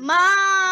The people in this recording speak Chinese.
妈。